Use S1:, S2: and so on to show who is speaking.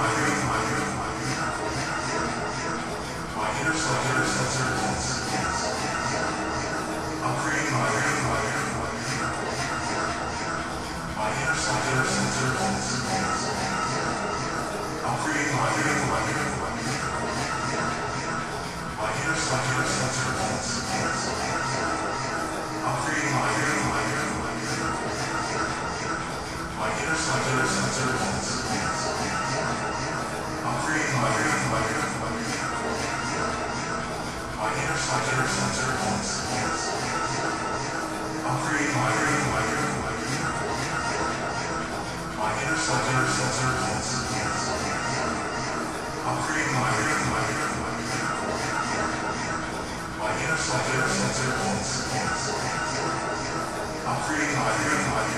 S1: Thank you. I'm creating my, creating my,